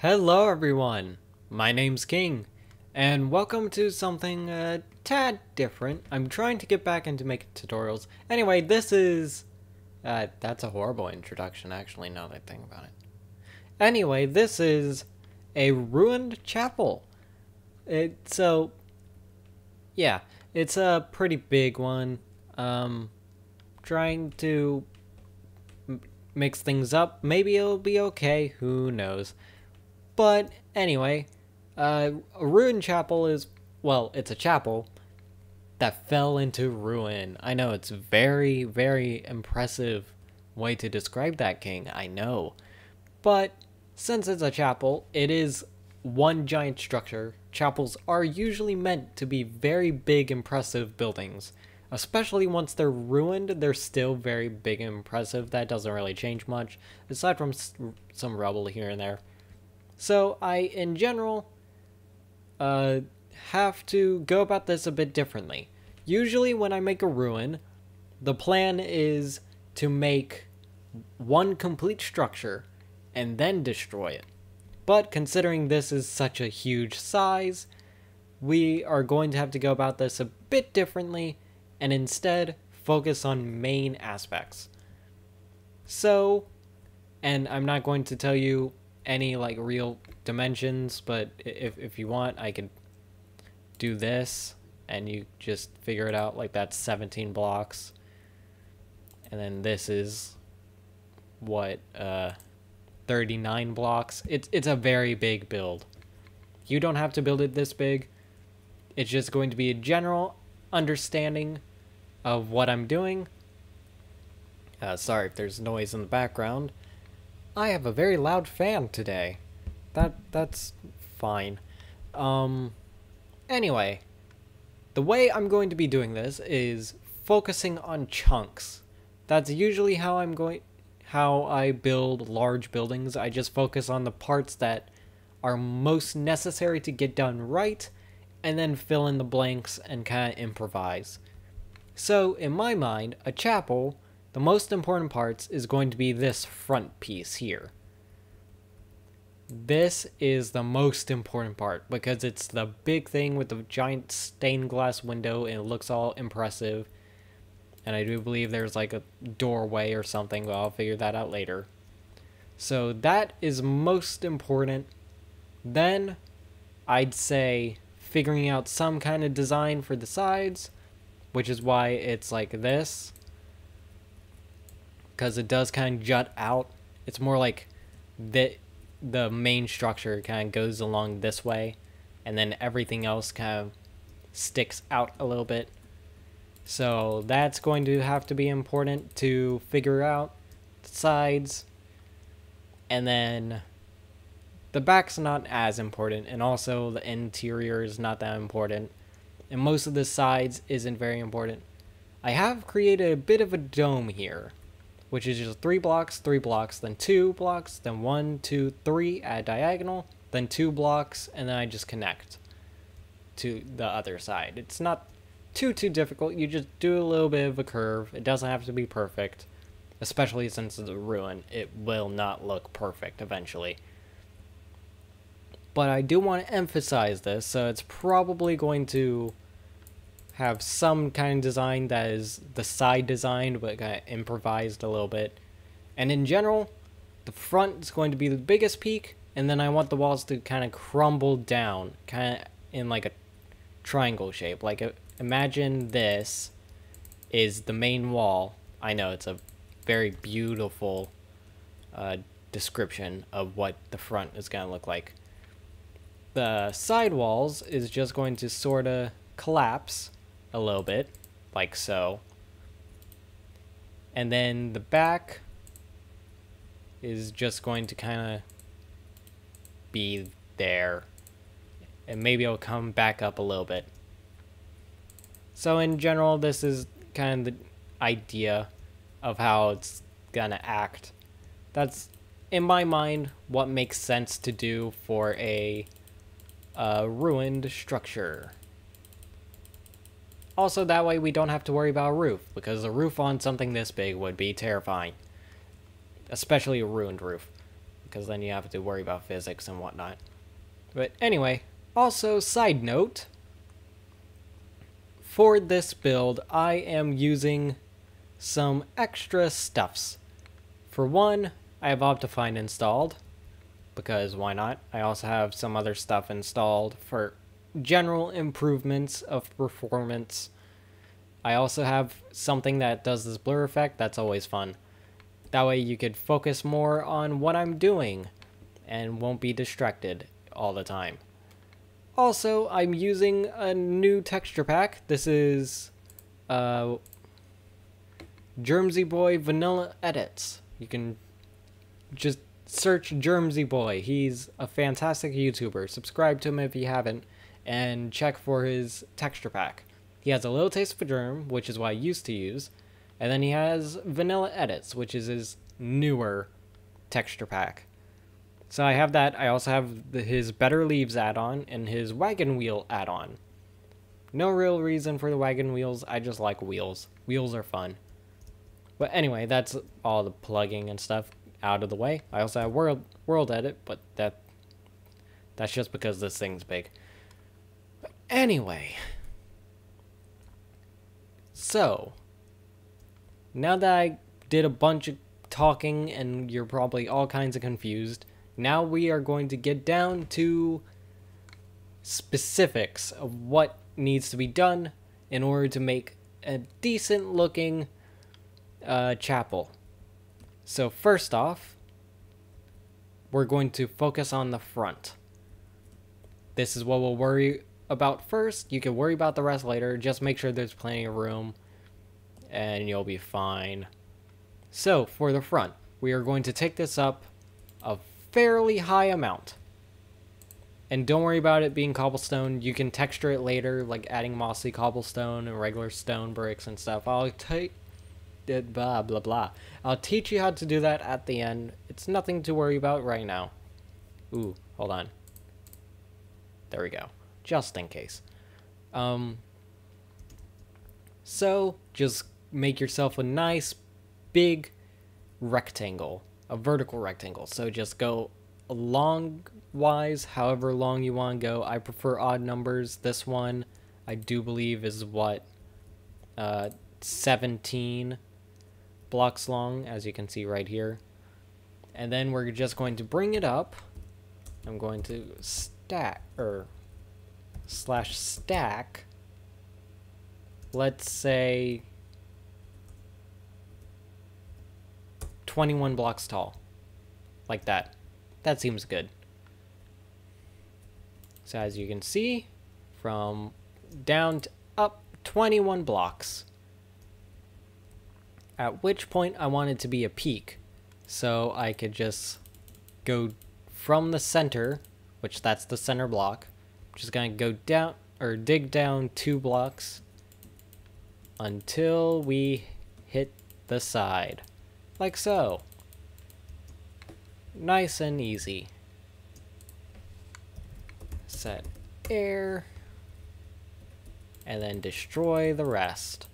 Hello everyone, my name's King, and welcome to something a tad different. I'm trying to get back into making tutorials. Anyway, this is... Uh, that's a horrible introduction actually, now that I think about it. Anyway, this is a ruined chapel. It, so, yeah, it's a pretty big one. Um, trying to mix things up. Maybe it'll be okay, who knows. But anyway, uh, a ruined chapel is, well, it's a chapel that fell into ruin. I know it's very, very impressive way to describe that king. I know. But since it's a chapel, it is one giant structure. Chapels are usually meant to be very big, impressive buildings. Especially once they're ruined, they're still very big and impressive. That doesn't really change much, aside from some rubble here and there. So I, in general, uh, have to go about this a bit differently. Usually when I make a ruin, the plan is to make one complete structure and then destroy it. But considering this is such a huge size, we are going to have to go about this a bit differently and instead focus on main aspects. So, and I'm not going to tell you any like real dimensions, but if, if you want, I could do this and you just figure it out like that's 17 blocks. And then this is what uh 39 blocks. It's it's a very big build. You don't have to build it this big. It's just going to be a general understanding of what I'm doing. Uh, sorry if there's noise in the background. I have a very loud fan today. That that's fine. Um anyway, the way I'm going to be doing this is focusing on chunks. That's usually how I'm going how I build large buildings. I just focus on the parts that are most necessary to get done right and then fill in the blanks and kind of improvise. So, in my mind, a chapel the most important parts is going to be this front piece here. This is the most important part because it's the big thing with the giant stained glass window and it looks all impressive. And I do believe there's like a doorway or something, but I'll figure that out later. So that is most important. Then I'd say figuring out some kind of design for the sides, which is why it's like this because it does kind of jut out. It's more like the the main structure kind of goes along this way, and then everything else kind of sticks out a little bit. So that's going to have to be important to figure out the sides. And then the back's not as important, and also the interior is not that important. And most of the sides isn't very important. I have created a bit of a dome here which is just three blocks, three blocks, then two blocks, then one, two, three at a diagonal, then two blocks, and then I just connect to the other side. It's not too, too difficult. You just do a little bit of a curve. It doesn't have to be perfect, especially since it's a ruin. It will not look perfect eventually. But I do want to emphasize this, so it's probably going to have some kind of design that is the side design, but kind of improvised a little bit. And in general, the front is going to be the biggest peak, and then I want the walls to kind of crumble down, kind of in like a triangle shape. Like, uh, imagine this is the main wall. I know it's a very beautiful uh, description of what the front is going to look like. The side walls is just going to sort of collapse a little bit, like so. And then the back is just going to kind of be there. And maybe it'll come back up a little bit. So in general, this is kind of the idea of how it's gonna act. That's, in my mind, what makes sense to do for a, a ruined structure. Also, that way we don't have to worry about a roof, because a roof on something this big would be terrifying. Especially a ruined roof. because then you have to worry about physics and whatnot. But anyway, also, side note, for this build, I am using some extra stuffs. For one, I have Optifine installed, because why not? I also have some other stuff installed for general improvements of performance. I also have something that does this blur effect, that's always fun. That way you could focus more on what I'm doing and won't be distracted all the time. Also, I'm using a new texture pack. This is uh, Germsy Boy Vanilla Edits. You can just search Germsy Boy. He's a fantastic YouTuber. Subscribe to him if you haven't, and check for his texture pack. He has a little taste of a germ, which is what I used to use, and then he has Vanilla Edits, which is his newer texture pack. So I have that. I also have the, his Better Leaves add-on and his Wagon Wheel add-on. No real reason for the wagon wheels, I just like wheels. Wheels are fun. But anyway, that's all the plugging and stuff out of the way. I also have World World Edit, but that that's just because this thing's big. Anyway. So, now that I did a bunch of talking and you're probably all kinds of confused, now we are going to get down to specifics of what needs to be done in order to make a decent looking uh, chapel. So first off, we're going to focus on the front. This is what we'll worry about first. You can worry about the rest later. Just make sure there's plenty of room and you'll be fine. So for the front, we are going to take this up a fairly high amount. And don't worry about it being cobblestone. You can texture it later, like adding mossy cobblestone and regular stone bricks and stuff. I'll take it, blah, blah, blah. I'll teach you how to do that at the end. It's nothing to worry about right now. Ooh, hold on. There we go. Just in case. Um, so, just make yourself a nice, big rectangle a vertical rectangle. So just go long wise, however long you want to go. I prefer odd numbers. This one, I do believe, is what, uh, 17 blocks long, as you can see right here. And then we're just going to bring it up. I'm going to stack, or slash stack, let's say 21 blocks tall. Like that. That seems good. So as you can see, from down to up 21 blocks. At which point I want it to be a peak. So I could just go from the center, which that's the center block. Just gonna go down, or dig down two blocks until we hit the side. Like so. Nice and easy. Set air. And then destroy the rest.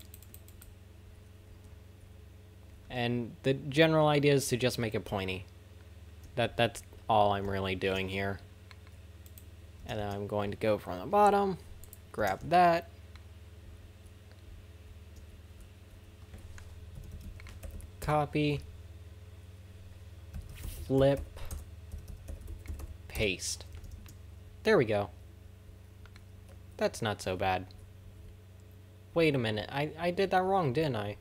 And the general idea is to just make it pointy. That That's all I'm really doing here. And then I'm going to go from the bottom, grab that, copy, flip, paste. There we go. That's not so bad. Wait a minute, I, I did that wrong, didn't I?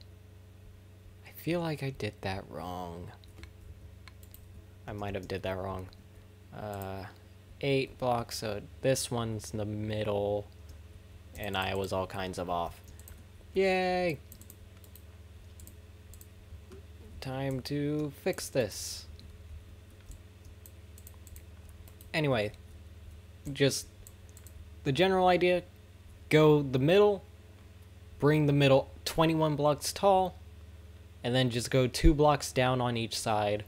I feel like I did that wrong. I might have did that wrong. Uh, eight blocks, so this one's in the middle, and I was all kinds of off. Yay! Time to fix this. Anyway, just the general idea, go the middle, bring the middle 21 blocks tall, and then just go two blocks down on each side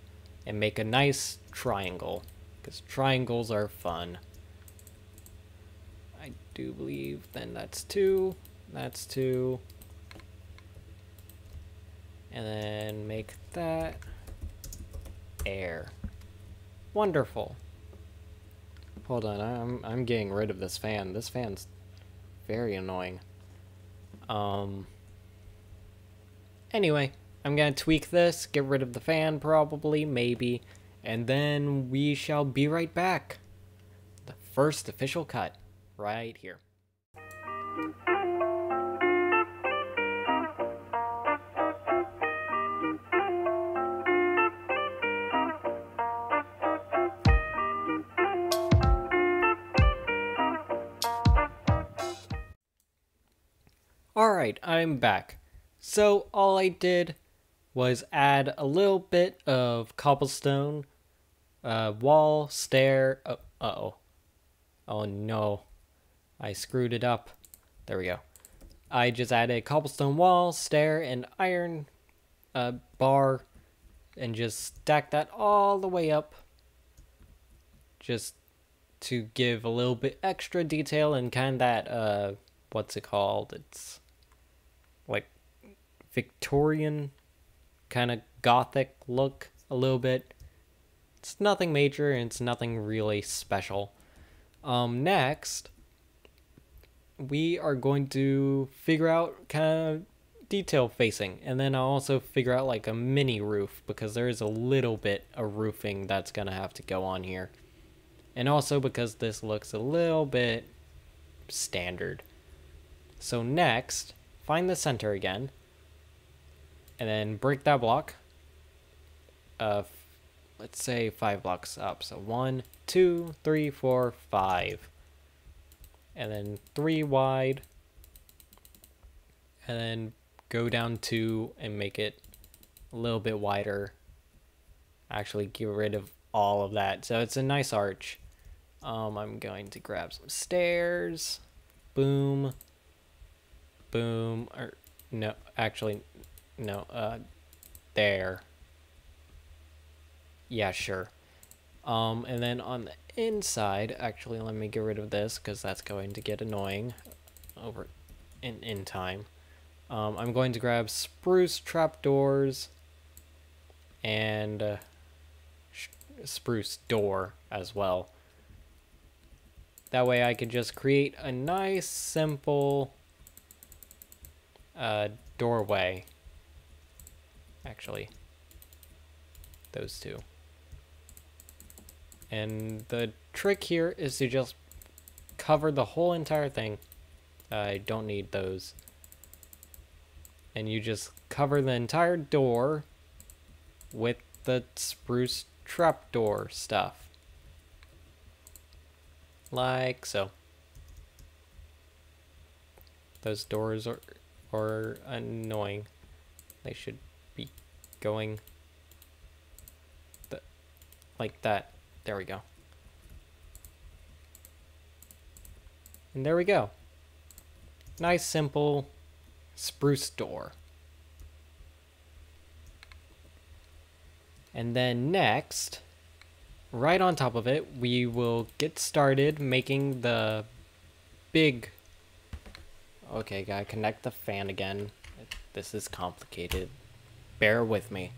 and make a nice triangle, because triangles are fun. I do believe then that's two, that's two, and then make that air. Wonderful. Hold on, I'm I'm getting rid of this fan. This fan's very annoying. Um Anyway, I'm gonna tweak this, get rid of the fan probably, maybe, and then we shall be right back. The first official cut, right here. Alright, I'm back. So all I did was add a little bit of cobblestone, uh, wall, stair, oh, uh-oh. Oh no, I screwed it up. There we go. I just added cobblestone wall, stair, and iron uh, bar, and just stack that all the way up. Just to give a little bit extra detail and kind of that, uh, what's it called? It's like Victorian kind of gothic look a little bit. It's nothing major and it's nothing really special. Um, next, we are going to figure out kind of detail facing and then I'll also figure out like a mini roof because there is a little bit of roofing that's gonna have to go on here. And also because this looks a little bit standard. So next, find the center again, and then break that block. Uh, let's say five blocks up. So one, two, three, four, five, and then three wide, and then go down two and make it a little bit wider. Actually, get rid of all of that. So it's a nice arch. Um, I'm going to grab some stairs. Boom boom, or no, actually, no, uh, there. Yeah, sure. Um, and then on the inside, actually, let me get rid of this because that's going to get annoying over in, in time. Um, I'm going to grab spruce trapdoors and uh, spruce door as well. That way I can just create a nice, simple uh, doorway. Actually, those two. And the trick here is to just cover the whole entire thing. I don't need those. And you just cover the entire door with the spruce trapdoor stuff. Like so. Those doors are or annoying. They should be going the, like that. There we go. And there we go. Nice, simple spruce door. And then next, right on top of it, we will get started making the big Okay, gotta connect the fan again. This is complicated. Bear with me.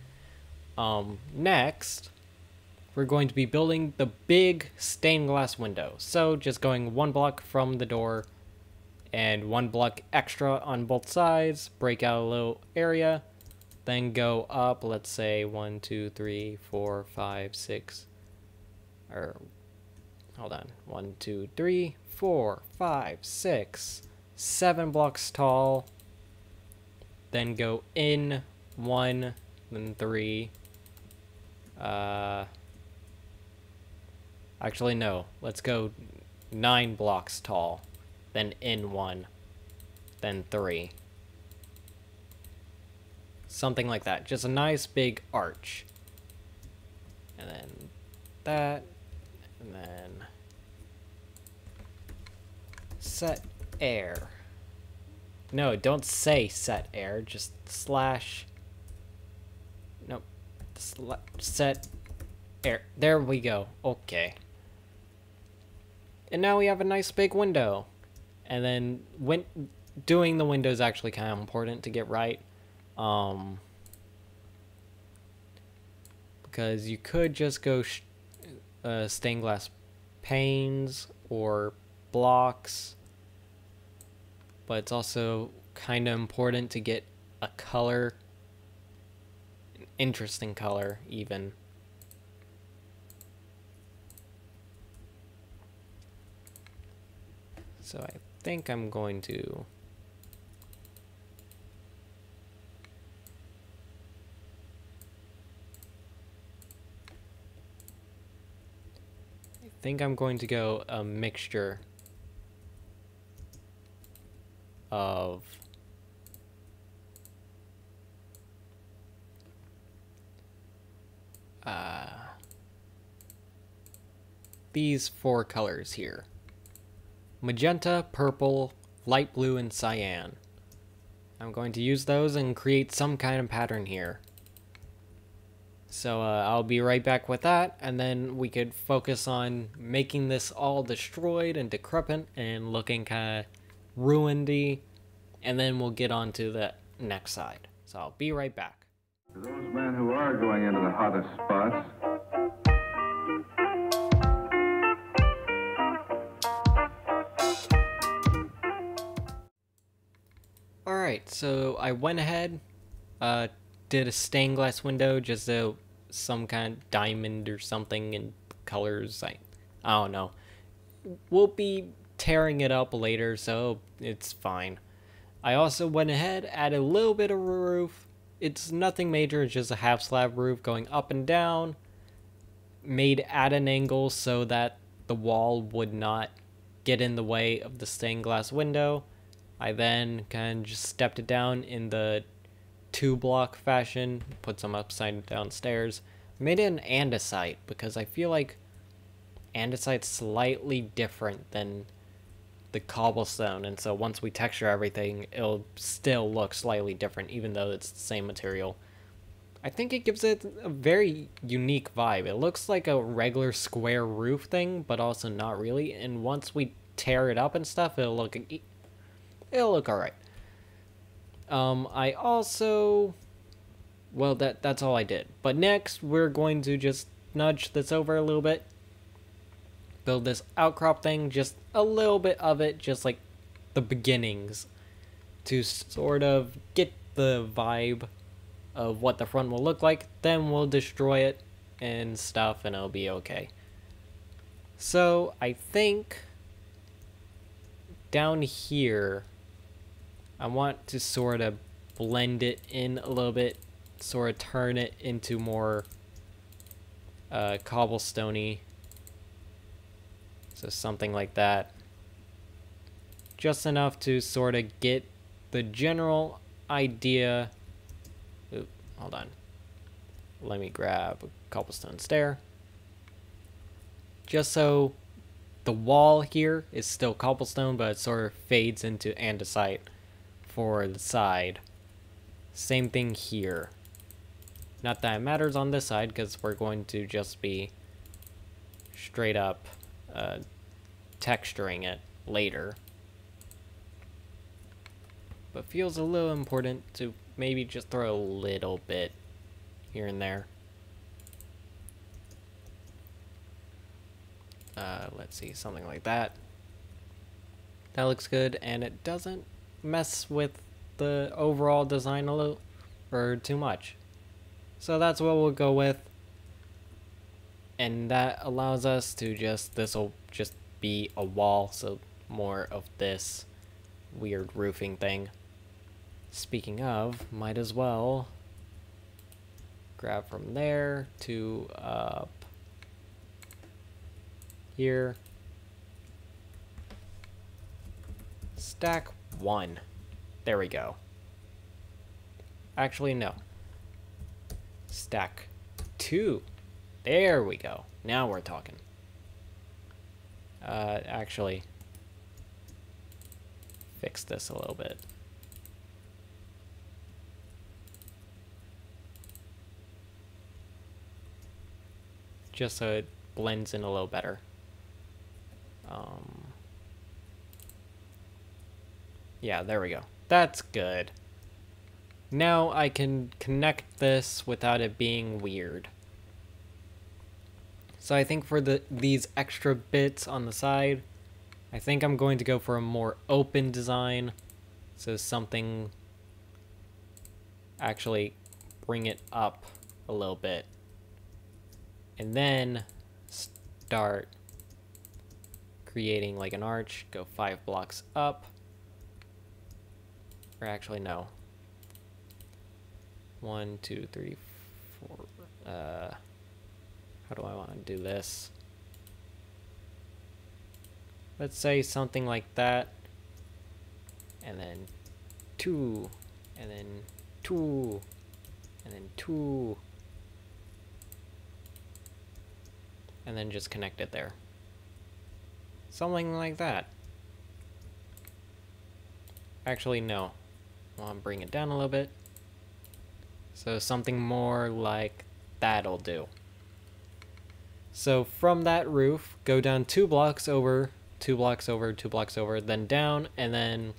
Um, next, we're going to be building the big stained glass window. So just going one block from the door and one block extra on both sides, break out a little area, then go up, let's say one, two, three, four, five, six, or hold on, one, two, three, four, five, six, seven blocks tall, then go in one, then three. Uh, actually, no. Let's go nine blocks tall, then in one, then three. Something like that. Just a nice big arch. And then that, and then set air. No, don't say set air, just slash. Nope. Set air. There we go. Okay. And now we have a nice big window. And then when doing the window is actually kind of important to get right. Um, because you could just go uh, stained glass panes or blocks, but it's also kind of important to get a color, an interesting color even. So I think I'm going to I think I'm going to go a mixture of uh, these four colors here. Magenta, purple, light blue, and cyan. I'm going to use those and create some kind of pattern here. So uh, I'll be right back with that, and then we could focus on making this all destroyed and decrepit and looking kind of ruinedy, and then we'll get on to the next side. So I'll be right back. Those men who are going into the hottest spots, Alright, so I went ahead, uh, did a stained glass window, just a, some kind of diamond or something in colors. I, I don't know. We'll be tearing it up later, so it's fine. I also went ahead, added a little bit of roof. It's nothing major, it's just a half slab roof going up and down. Made at an angle so that the wall would not get in the way of the stained glass window. I then kind of just stepped it down in the two block fashion, put some upside down stairs. Made it an andesite because I feel like andesite's slightly different than the cobblestone and so once we texture everything it'll still look slightly different even though it's the same material. I think it gives it a very unique vibe. It looks like a regular square roof thing but also not really and once we tear it up and stuff it'll look it'll look alright. Um, I also, well, that that's all I did. But next, we're going to just nudge this over a little bit. Build this outcrop thing, just a little bit of it, just like the beginnings, to sort of get the vibe of what the front will look like. Then we'll destroy it and stuff, and it'll be okay. So, I think down here I want to sort of blend it in a little bit, sort of turn it into more uh, cobblestoney. So something like that. Just enough to sort of get the general idea. Oop, hold on. Let me grab a cobblestone stair. Just so the wall here is still cobblestone, but it sort of fades into andesite for the side. Same thing here. Not that it matters on this side, because we're going to just be straight up uh, texturing it later. But feels a little important to maybe just throw a little bit here and there. Uh, let's see, something like that. That looks good, and it doesn't mess with the overall design a little or too much. So that's what we'll go with. And that allows us to just, this will just be a wall, so more of this weird roofing thing. Speaking of, might as well grab from there to up here. Stack one. There we go. Actually, no. Stack two. There we go. Now we're talking. Uh, actually, fix this a little bit. Just so it blends in a little better. Um, yeah, there we go. That's good. Now I can connect this without it being weird. So I think for the these extra bits on the side, I think I'm going to go for a more open design. So something actually bring it up a little bit. And then start creating like an arch, go five blocks up. Or actually, no. One, two, three, four. Uh, how do I want to do this? Let's say something like that. And then two. And then two. And then two. And then just connect it there. Something like that. Actually, no. I want to bring it down a little bit. So something more like that'll do. So from that roof, go down two blocks over, two blocks over, two blocks over, then down, and then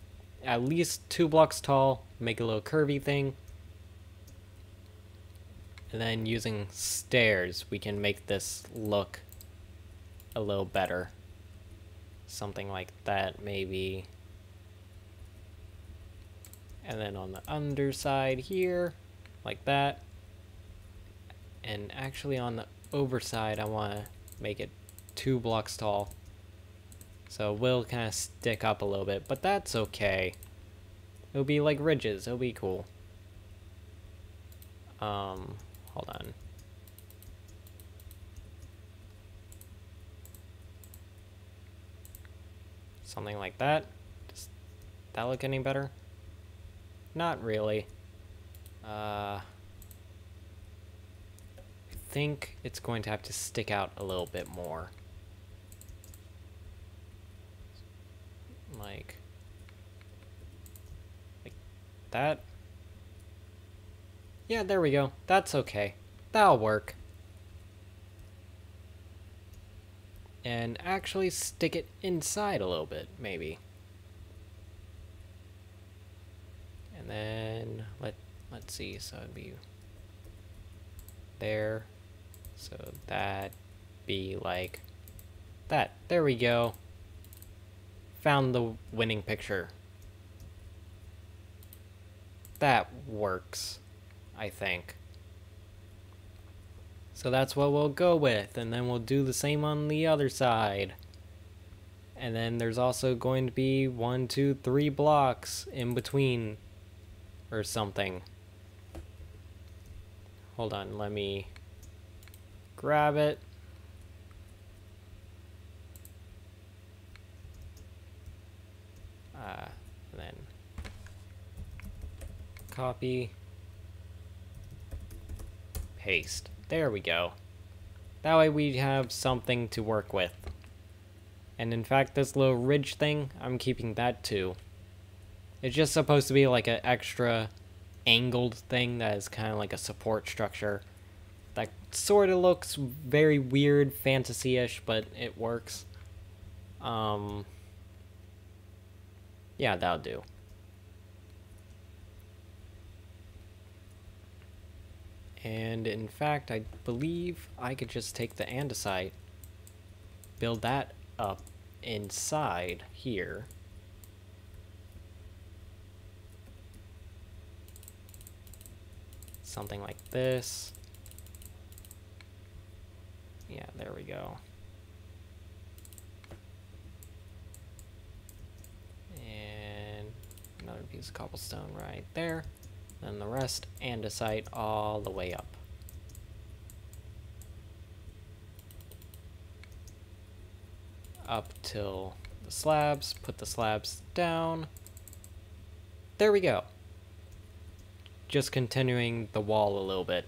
at least two blocks tall, make a little curvy thing. And then using stairs, we can make this look a little better. Something like that, maybe. And then on the underside here, like that. And actually on the overside, I want to make it two blocks tall. So it will kind of stick up a little bit, but that's okay. It'll be like ridges. It'll be cool. Um, hold on. Something like that. Does that look any better? Not really. Uh, I think it's going to have to stick out a little bit more. Like, like that. Yeah, there we go. That's okay. That'll work. And actually stick it inside a little bit, maybe. And then let let's see, so it'd be there. So that be like that. There we go. Found the winning picture. That works, I think. So that's what we'll go with, and then we'll do the same on the other side. And then there's also going to be one, two, three blocks in between or something. Hold on, let me grab it. Uh, then copy, paste. There we go. That way we have something to work with. And in fact, this little ridge thing, I'm keeping that too. It's just supposed to be like an extra angled thing that is kind of like a support structure. That sort of looks very weird, fantasy-ish, but it works. Um, yeah, that'll do. And in fact, I believe I could just take the andesite, build that up inside here. Something like this. Yeah, there we go. And another piece of cobblestone right there. Then the rest andesite all the way up. Up till the slabs, put the slabs down. There we go just continuing the wall a little bit.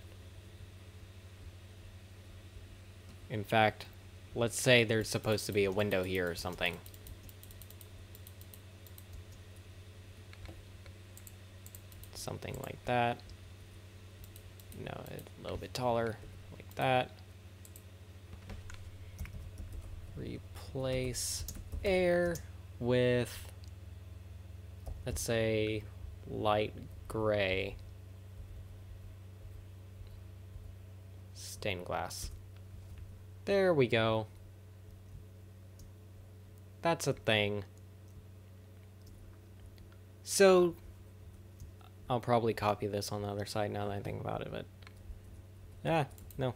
In fact, let's say there's supposed to be a window here or something. Something like that. No, a little bit taller, like that. Replace air with, let's say, light gray. Stained glass. There we go. That's a thing. So, I'll probably copy this on the other side now that I think about it, but... Ah, no.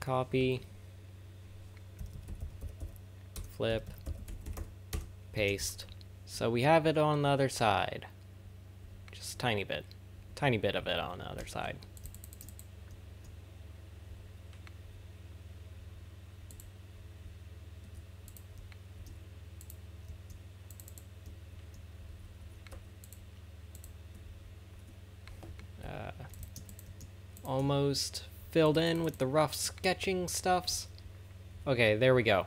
Copy. Flip. Paste. So we have it on the other side. Just tiny bit. Tiny bit of it on the other side. Uh, almost filled in with the rough sketching stuffs. Okay, there we go.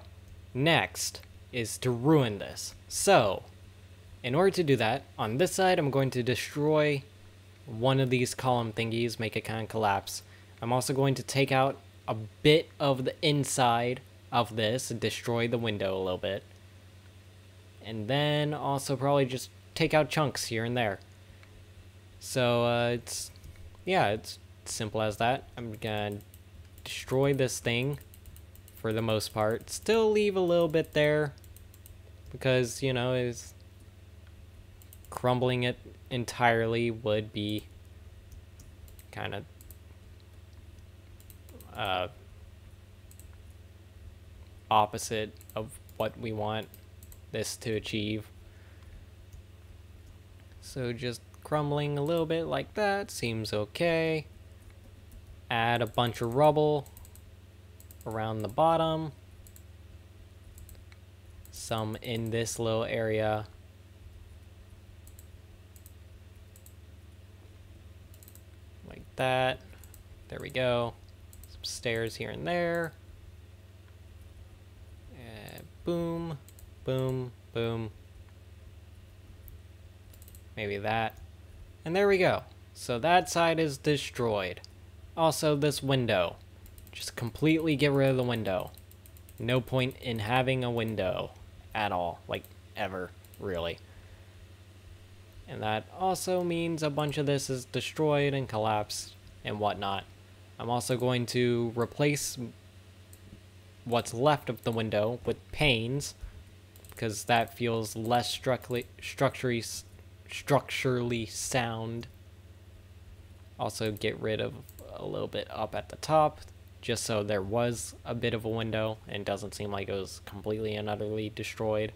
Next is to ruin this. So, in order to do that, on this side I'm going to destroy one of these column thingies, make it kind of collapse. I'm also going to take out a bit of the inside of this, destroy the window a little bit. And then also probably just take out chunks here and there. So, uh, it's, yeah, it's simple as that. I'm gonna destroy this thing for the most part. Still leave a little bit there because, you know, is crumbling it entirely would be kind of uh, opposite of what we want this to achieve. So just crumbling a little bit like that seems okay. Add a bunch of rubble around the bottom. Some in this little area. Like that. There we go. Some stairs here and there. And boom, boom, boom. Maybe that. And there we go. So that side is destroyed. Also, this window. Just completely get rid of the window. No point in having a window at all. Like, ever, really. And that also means a bunch of this is destroyed and collapsed and whatnot. I'm also going to replace what's left of the window with panes because that feels less structurally, structurally, structurally sound. Also get rid of a little bit up at the top just so there was a bit of a window and doesn't seem like it was completely and utterly destroyed.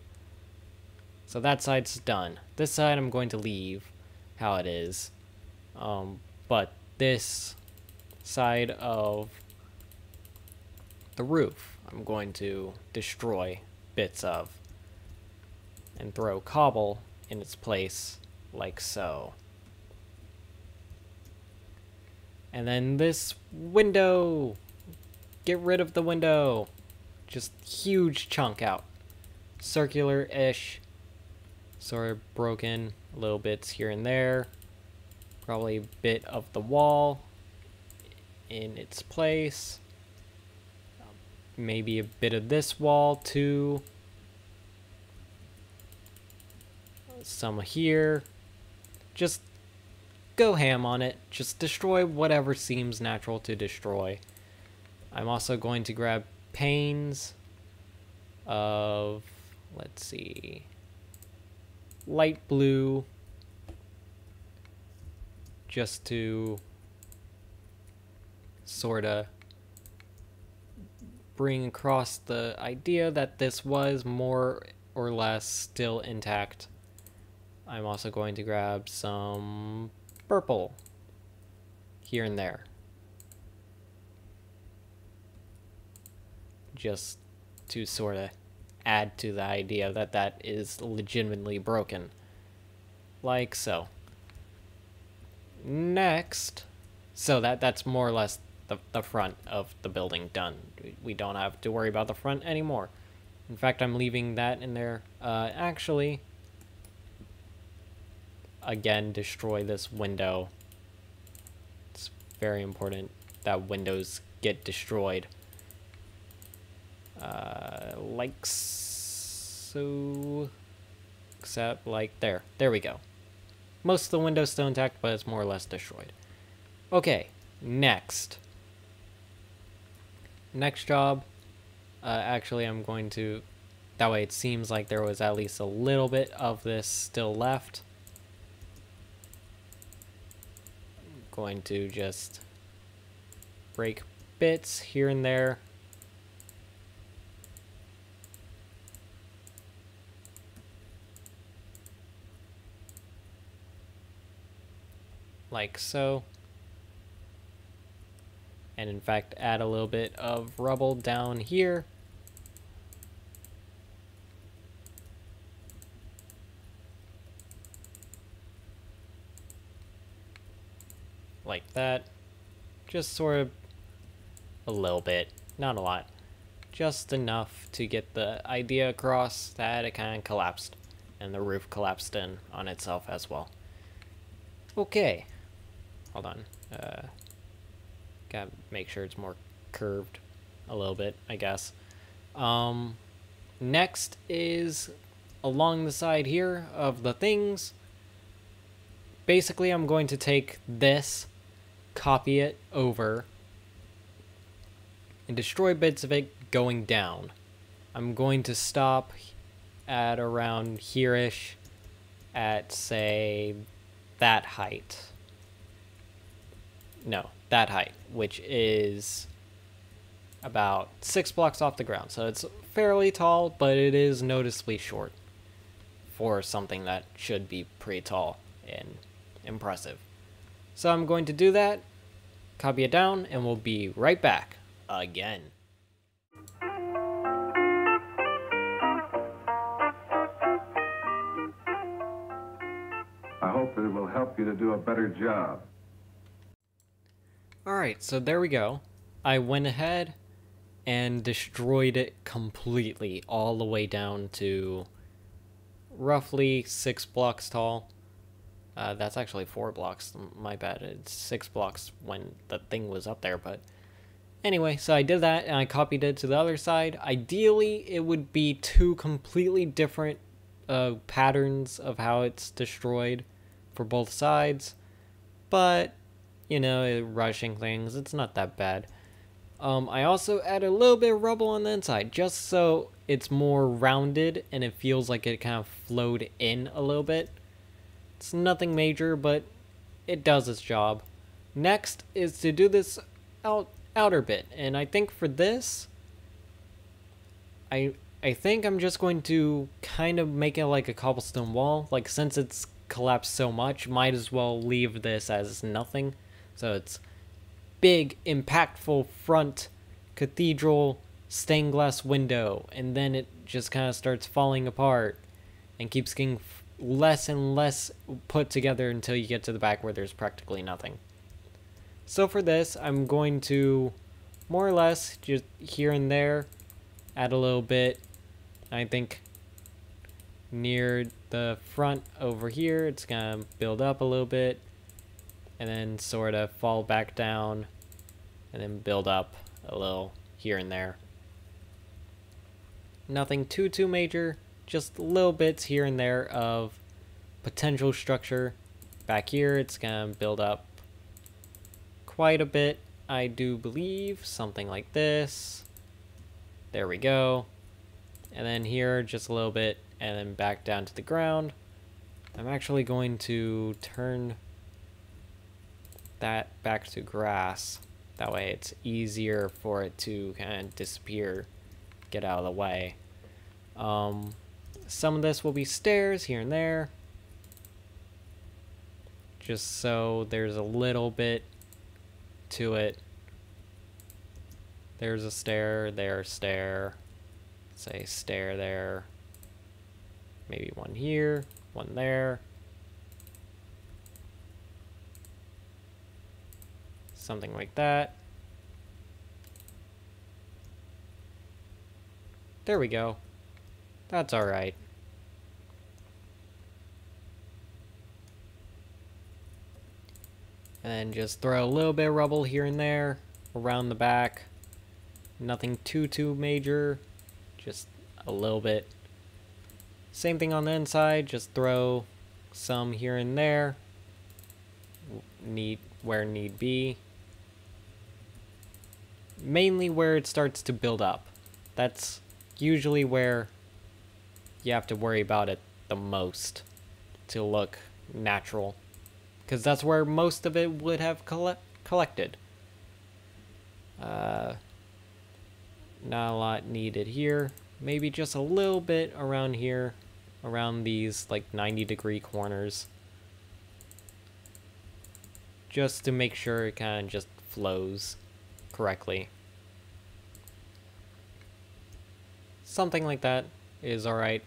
So that side's done. This side I'm going to leave how it is. Um, but this side of the roof I'm going to destroy bits of and throw cobble in its place like so. And then this window Get rid of the window. Just huge chunk out. Circular-ish. Sort of broken. Little bits here and there. Probably a bit of the wall in its place. Maybe a bit of this wall too. Some here. Just go ham on it. Just destroy whatever seems natural to destroy. I'm also going to grab panes of, let's see, light blue just to sort of bring across the idea that this was more or less still intact. I'm also going to grab some purple here and there. Just to sort of add to the idea that that is legitimately broken. Like so. Next, so that that's more or less the, the front of the building done. We don't have to worry about the front anymore. In fact, I'm leaving that in there. Uh, actually, again, destroy this window. It's very important that windows get destroyed. Uh, like so. Except, like, there. There we go. Most of the window's still intact, but it's more or less destroyed. Okay, next. Next job. Uh, actually, I'm going to... That way it seems like there was at least a little bit of this still left. I'm going to just break bits here and there. Like so. And in fact, add a little bit of rubble down here. Like that. Just sort of a little bit, not a lot. Just enough to get the idea across that it kind of collapsed. And the roof collapsed in on itself as well. Okay. Hold on. Uh, gotta make sure it's more curved a little bit, I guess. Um, next is along the side here of the things. Basically, I'm going to take this, copy it over, and destroy bits of it going down. I'm going to stop at around here-ish at, say, that height. No, that height, which is about six blocks off the ground. So it's fairly tall, but it is noticeably short for something that should be pretty tall and impressive. So I'm going to do that, copy it down, and we'll be right back again. I hope that it will help you to do a better job. Alright, so there we go. I went ahead and destroyed it completely, all the way down to roughly six blocks tall. Uh, that's actually four blocks. My bad. It's six blocks when the thing was up there, but anyway, so I did that and I copied it to the other side. Ideally, it would be two completely different uh, patterns of how it's destroyed for both sides, but you know, rushing things, it's not that bad. Um, I also add a little bit of rubble on the inside, just so it's more rounded and it feels like it kind of flowed in a little bit. It's nothing major, but it does its job. Next is to do this out outer bit, and I think for this, I I think I'm just going to kind of make it like a cobblestone wall. Like since it's collapsed so much, might as well leave this as nothing. So it's big, impactful front cathedral stained glass window, and then it just kind of starts falling apart and keeps getting less and less put together until you get to the back where there's practically nothing. So for this, I'm going to more or less just here and there add a little bit. I think near the front over here, it's going to build up a little bit and then sort of fall back down and then build up a little here and there. Nothing too, too major, just little bits here and there of potential structure. Back here, it's to build up quite a bit, I do believe. Something like this. There we go. And then here, just a little bit, and then back down to the ground. I'm actually going to turn that back to grass. That way it's easier for it to kind of disappear, get out of the way. Um, some of this will be stairs here and there. Just so there's a little bit to it. There's a stair, there, stair. Say stair there. Maybe one here, one there. Something like that. There we go. That's alright. And just throw a little bit of rubble here and there around the back. Nothing too, too major. Just a little bit. Same thing on the inside, just throw some here and there. Need where need be. Mainly where it starts to build up. That's usually where you have to worry about it the most to look natural. Because that's where most of it would have coll collected. Uh, not a lot needed here. Maybe just a little bit around here. Around these like 90 degree corners. Just to make sure it kind of just flows correctly. Something like that is alright.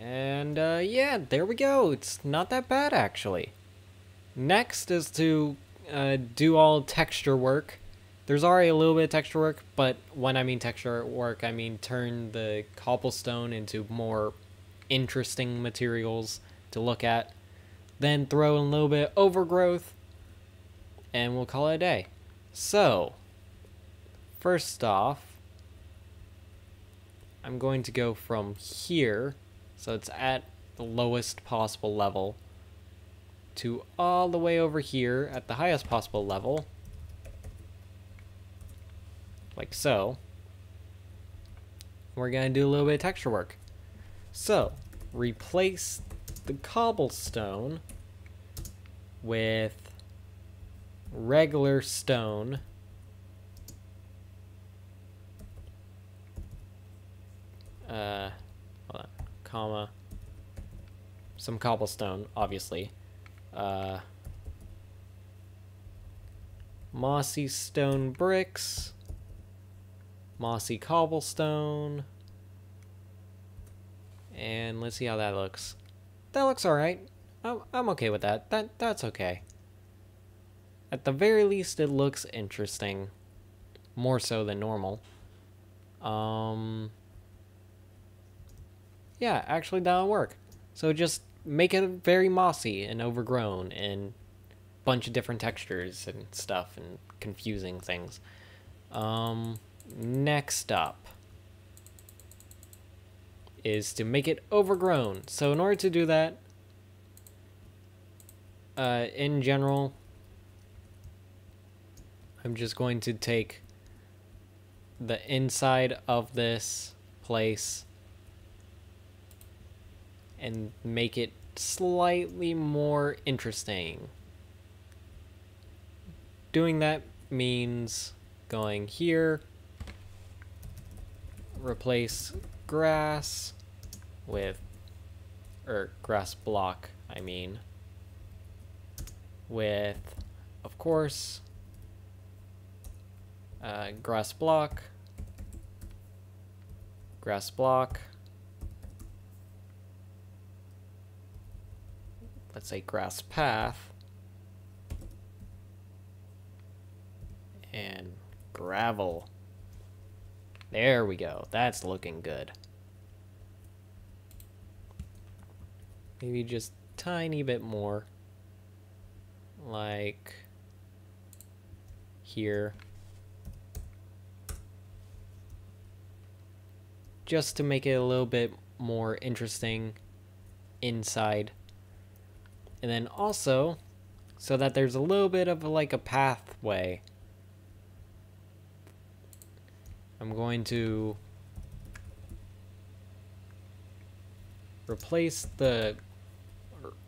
And uh, yeah, there we go. It's not that bad actually. Next is to uh, do all texture work. There's already a little bit of texture work, but when I mean texture work, I mean turn the cobblestone into more interesting materials to look at. Then throw in a little bit of overgrowth, and we'll call it a day. So, first off, I'm going to go from here, so it's at the lowest possible level, to all the way over here at the highest possible level, like so. We're going to do a little bit of texture work. So, replace the cobblestone with regular stone. Uh, hold on, comma, some cobblestone, obviously. Uh, mossy stone bricks mossy cobblestone. And let's see how that looks. That looks alright. I'm, I'm okay with that. That That's okay. At the very least, it looks interesting. More so than normal. Um, yeah, actually that'll work. So just make it very mossy and overgrown and bunch of different textures and stuff and confusing things. Um, Next up is to make it overgrown. So in order to do that, uh, in general, I'm just going to take the inside of this place and make it slightly more interesting. Doing that means going here replace grass with, or grass block, I mean, with, of course, uh, grass block, grass block, let's say grass path, and gravel. There we go. That's looking good. Maybe just tiny bit more. Like here. Just to make it a little bit more interesting inside. And then also, so that there's a little bit of like a pathway I'm going to replace the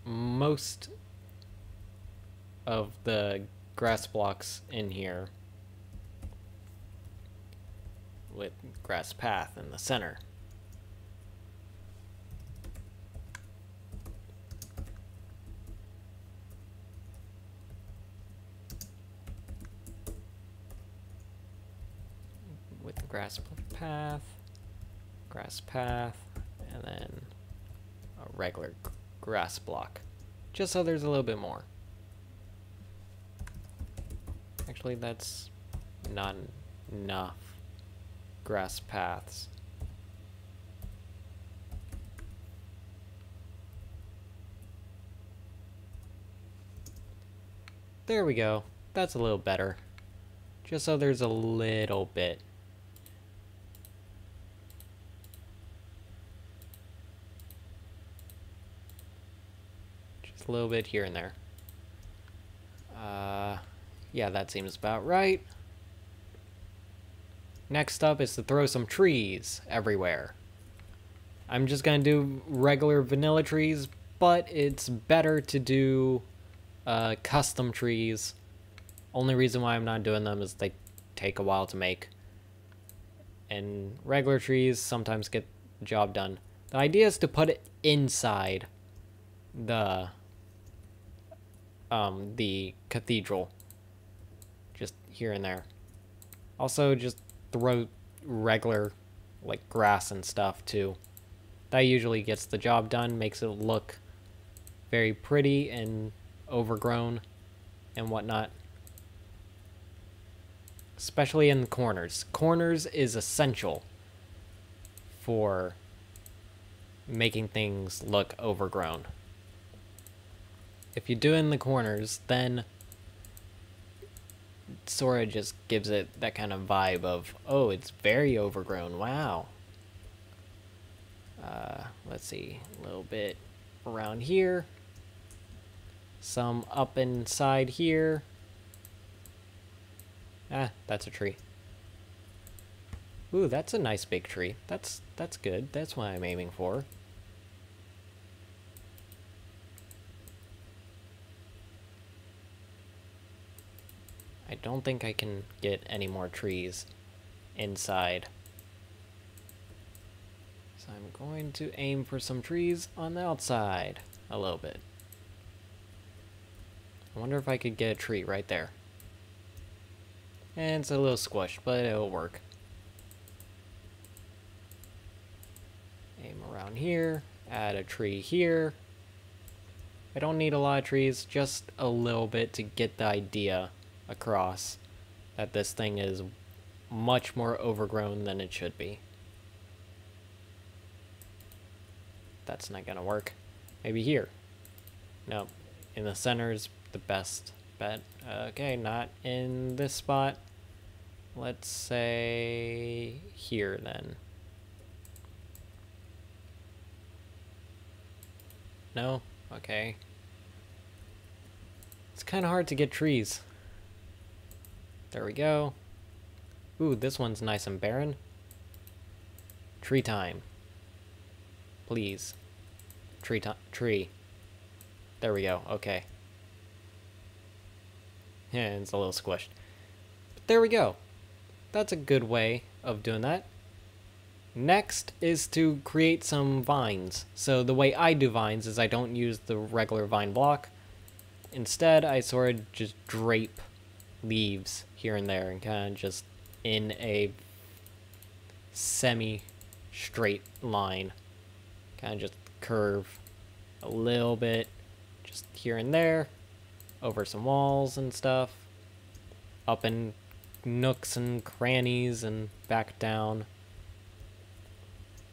most of the grass blocks in here with grass path in the center. With the grass path, grass path, and then a regular grass block. Just so there's a little bit more. Actually, that's not enough grass paths. There we go. That's a little better. Just so there's a little bit. Just a little bit here and there. Uh, yeah, that seems about right. Next up is to throw some trees everywhere. I'm just gonna do regular vanilla trees, but it's better to do uh, custom trees. Only reason why I'm not doing them is they take a while to make. And regular trees sometimes get the job done. The idea is to put it inside the um, the cathedral. Just here and there. Also, just throw regular, like, grass and stuff, too. That usually gets the job done, makes it look very pretty and overgrown and whatnot. Especially in the corners. Corners is essential for making things look overgrown. If you do in the corners, then sort of just gives it that kind of vibe of, oh, it's very overgrown. Wow. Uh, let's see, a little bit around here. Some up inside here. Ah, that's a tree. Ooh, that's a nice big tree. That's that's good. That's what I'm aiming for. Don't think I can get any more trees inside. So I'm going to aim for some trees on the outside a little bit. I wonder if I could get a tree right there. And it's a little squished, but it'll work. Aim around here, add a tree here. I don't need a lot of trees, just a little bit to get the idea across that this thing is much more overgrown than it should be. That's not gonna work. Maybe here. No, in the center is the best bet. Okay, not in this spot. Let's say here then. No? Okay. It's kind of hard to get trees. There we go. Ooh, this one's nice and barren. Tree time. Please. Tree time. Tree. There we go. Okay. Yeah, it's a little squished. But there we go. That's a good way of doing that. Next is to create some vines. So the way I do vines is I don't use the regular vine block. Instead, I sort of just drape leaves here and there and kind of just in a semi straight line. Kind of just curve a little bit just here and there over some walls and stuff up in nooks and crannies and back down.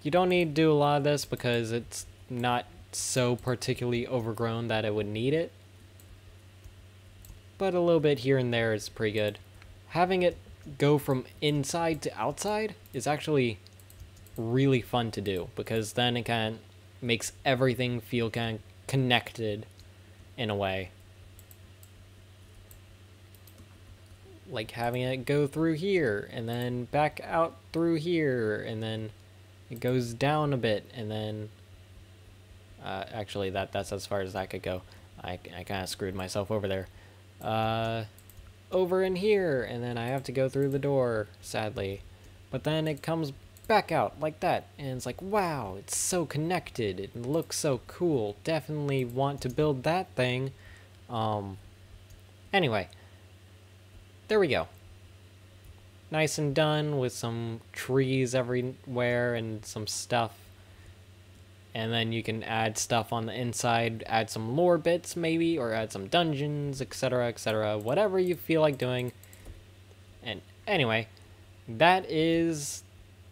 You don't need to do a lot of this because it's not so particularly overgrown that it would need it but a little bit here and there is pretty good. Having it go from inside to outside is actually really fun to do because then it kind of makes everything feel kind of connected in a way. Like having it go through here and then back out through here and then it goes down a bit and then uh, actually that that's as far as that could go. I, I kind of screwed myself over there uh, over in here, and then I have to go through the door, sadly. But then it comes back out like that, and it's like, wow, it's so connected, it looks so cool, definitely want to build that thing. Um, anyway, there we go. Nice and done with some trees everywhere and some stuff and then you can add stuff on the inside, add some lore bits maybe, or add some dungeons, etc., etc., whatever you feel like doing. And anyway, that is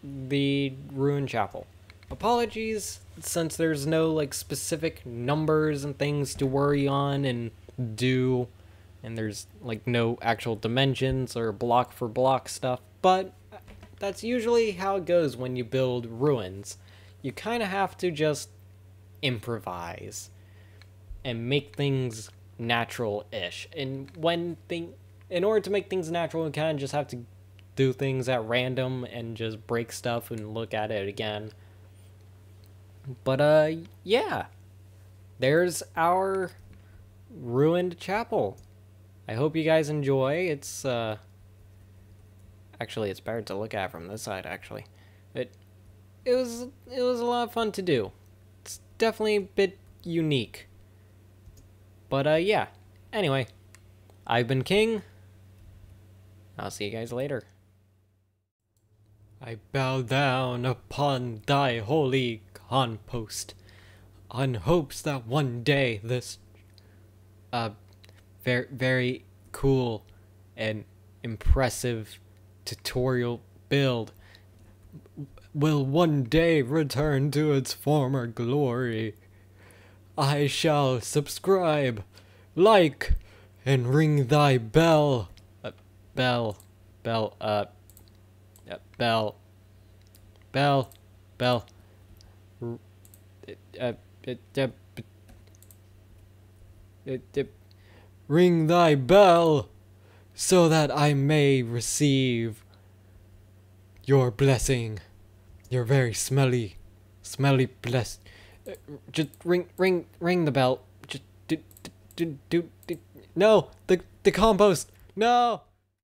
the Ruined Chapel. Apologies, since there's no like specific numbers and things to worry on and do, and there's like no actual dimensions or block for block stuff, but that's usually how it goes when you build ruins you kind of have to just improvise. and make things natural-ish. And when thing, in order to make things natural, you kind of just have to do things at random and just break stuff and look at it again. But uh, yeah, there's our ruined chapel. I hope you guys enjoy. It's uh, actually it's better to look at from this side. Actually, it was it was a lot of fun to do. It's definitely a bit unique. But uh, yeah. Anyway, I've been King. I'll see you guys later. I bow down upon thy holy compost, on hopes that one day this, uh, very very cool and impressive tutorial build will one day return to its former glory. I shall subscribe, like, and ring thy bell. Uh, bell, bell, uh, uh, bell, bell, bell. R- uh, uh, uh, ring thy bell so that I may receive your blessing. Your very smelly, smelly bless. Uh, just ring, ring, ring the bell. Just do, do, do, do. No, the the compost. No.